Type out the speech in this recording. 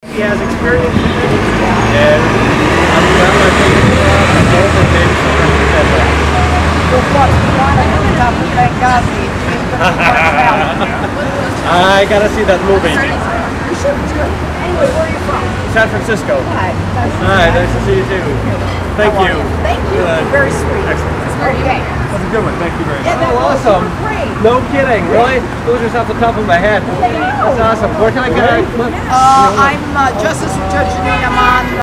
He has experience in it, and I'm glad I think it's uh, a golden baby for him to get that. We'll watch the line on top of Benghazi. I gotta see that movie. You should, it's good. Anyway, where are you from? San Francisco. Hi. Nice to Hi, nice to see you too. Thank you. Thank you. Good. Very sweet. Excellent. Okay. That's a good one. Thank you very Yeah, much. that Oh, was awesome. No kidding. Really? Those are off the top of my head. That's awesome. Where can I get clip? Uh, I'm uh, Justice Judge Jeanine Aman.